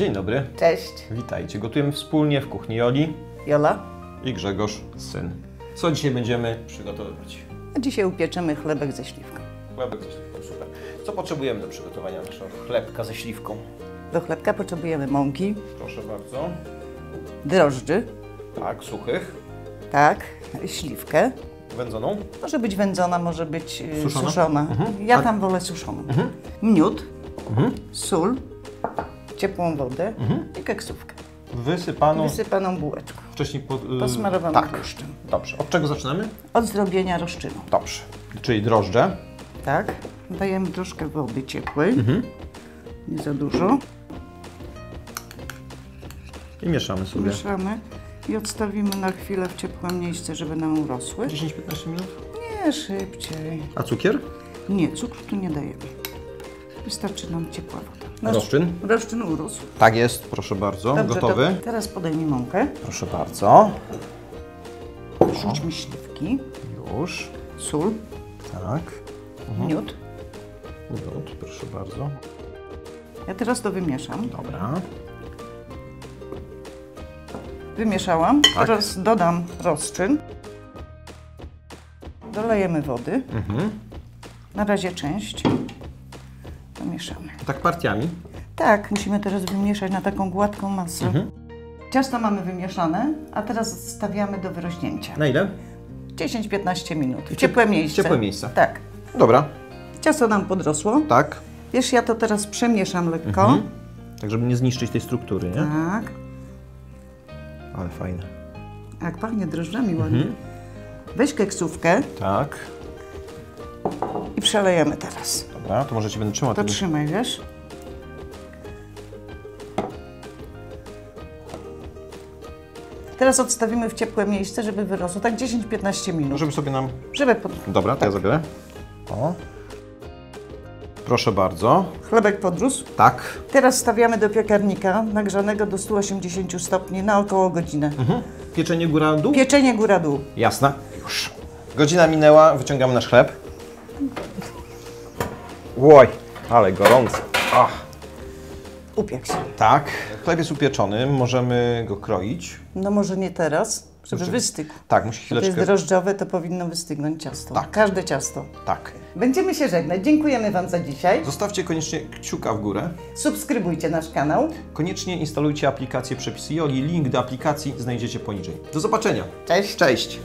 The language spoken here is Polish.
Dzień dobry, Cześć, witajcie. Gotujemy wspólnie w kuchni Joli Jola. i Grzegorz, syn. Co dzisiaj będziemy przygotowywać? Dzisiaj upieczymy chlebek ze śliwką. Chlebek ze śliwką, super. Co potrzebujemy do przygotowania naszego chlebka ze śliwką? Do chlebka potrzebujemy mąki, Proszę bardzo. drożdży, Tak, suchych, tak, śliwkę. wędzoną. Może być wędzona, może być y, Suszona? suszona. Ja tam wolę suszoną. Miód, Mhm. sól, ciepłą wodę i keksówkę. Wysypaną Wysypaną bułeczką, wcześniej po, y, posmarowaną Tak, tłuszczem. dobrze. Od czego zaczynamy? Od zrobienia rozczynu. Dobrze. Czyli drożdże. Tak, dajemy troszkę wody ciepłej, Mhm. nie za dużo. I mieszamy sobie. Mieszamy i odstawimy na chwilę w ciepłe miejsce, żeby nam urosły. 10-15 minut. Nie, szybciej. A cukier? Nie, cukru tu nie dajemy. Wystarczy nam ciepła woda. Nasz Rozczyn? Rozczyn urósł. Tak jest, proszę bardzo. Dobrze, Gotowy? To teraz podejmij mąkę. Proszę bardzo. Rzućmy śliwki, Już. sól, Tak. miód. Miód, proszę bardzo. Ja teraz to wymieszam. Dobra. Wymieszałam. Tak. Teraz dodam rozczyn. Dolejemy wody. Mhm. Na razie część. Pomieszamy. Tak partiami. Tak, musimy teraz wymieszać na taką gładką masę. Mhm. Ciasto mamy wymieszane, a teraz stawiamy do wyrośnięcia. Na ile? 10-15 minut. W ciep- ciepłe w miejsce. ciepłe miejsce. Tak. Dobra. Ciasto nam podrosło. Tak. Wiesz, ja to teraz przemieszam lekko. Mhm. Tak, żeby nie zniszczyć tej struktury, nie? Tak. Ale fajne. Jak pachnie drożdżami ładnie. Mhm. Weź keksówkę Tak. i przelejemy teraz. Dobra, to może Ci będę trzymał. To tego- trzymaj, wiesz? Teraz odstawimy w ciepłe miejsce, żeby wyrosło. Tak 10-15 minut. Żeby sobie nam... Żeby pod... Dobra, to ja zabiorę. O. Proszę bardzo. chlebek podrósł. Tak. Teraz stawiamy do piekarnika nagrzanego do 180 stopni na około godzinę. Mhm. Pieczenie góra dół? Pieczenie góra-dół. Jasne. Już. Godzina minęła, wyciągamy nasz chleb. Łoj, ale gorący. Ach. Upiekł się. Tak. Chleb jest upieczony, możemy go kroić. No może nie teraz, żeby Znaczy- wystygł. Tak, musi To jest chwileczkę. drożdżowe, to powinno wystygnąć ciasto. Tak. Każde ciasto. Tak. Będziemy się żegnać. Dziękujemy Wam za dzisiaj. Zostawcie koniecznie kciuka w górę. Subskrybujcie nasz kanał. Koniecznie instalujcie aplikację Przepisy Joli. Link do aplikacji znajdziecie poniżej. Do zobaczenia. Cześć. Cześć.